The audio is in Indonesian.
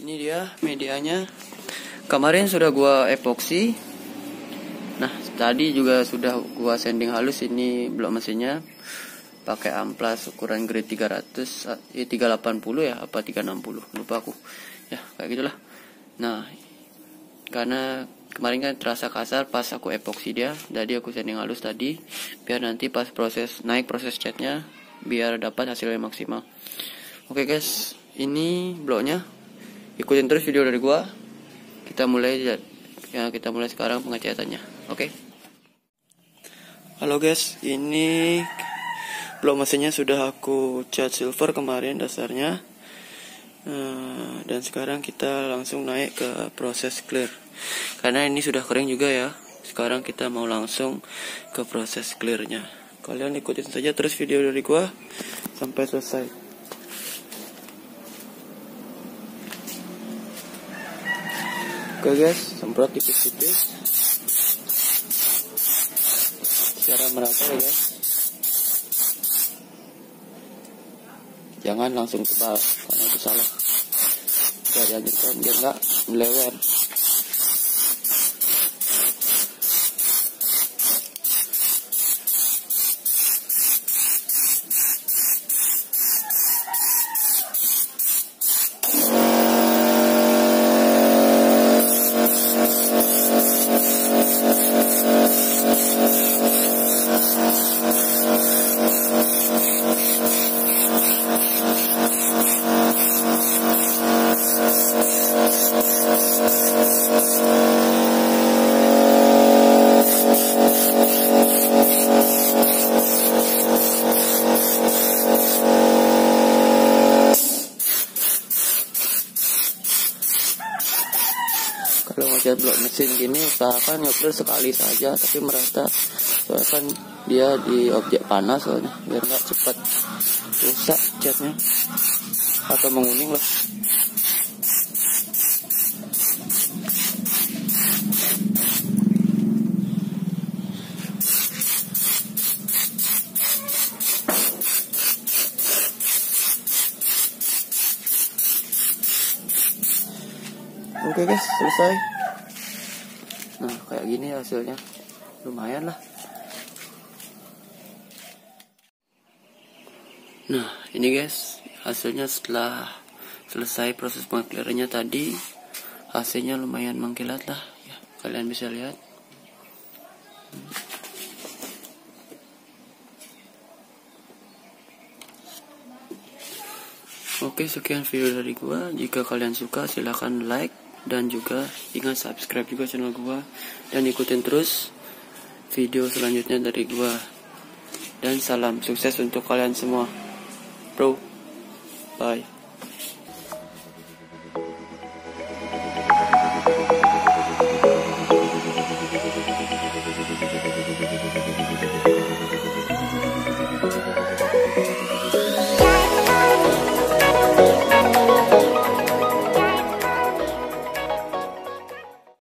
Ini dia medianya. Kemarin sudah gua epoksi. Nah, tadi juga sudah gua sanding halus ini blok mesinnya pakai amplas ukuran grade 300 eh, 380 ya apa 360 lupa aku. Ya kayak gitulah. Nah karena kemarin kan terasa kasar pas aku epoksi dia jadi aku sanding halus tadi biar nanti pas proses naik proses catnya biar dapat hasilnya maksimal. Oke guys ini bloknya ikutin terus video dari gua. Kita mulai ya kita mulai sekarang pengecatannya oke. Halo guys ini blok mesinnya sudah aku cat silver kemarin dasarnya. Nah, dan sekarang kita langsung naik ke proses clear. Karena ini sudah kering juga ya. Sekarang kita mau langsung ke proses clearnya. Kalian ikutin saja terus video dari gua sampai selesai. Oke guys semprot tipis-tipis secara merata ya guys jangan langsung tebal karena itu salah. Tidak dianjurkan biar nggak melewer ngecat blok mesin gini usahakan ngeprint sekali saja tapi merata soalnya kan dia di objek panas soalnya biar nggak cepat rusak catnya atau menguning lah Oke guys, selesai. Nah, kayak gini hasilnya. Lumayan lah. Nah, ini guys, hasilnya setelah selesai proses pengaklirannya tadi, hasilnya lumayan mengkilat lah. Ya, kalian bisa lihat. Oke, sekian video dari gua. Jika kalian suka, silahkan like dan juga ingat subscribe juga channel gua dan ikutin terus video selanjutnya dari gua. Dan salam sukses untuk kalian semua. Bro. Bye.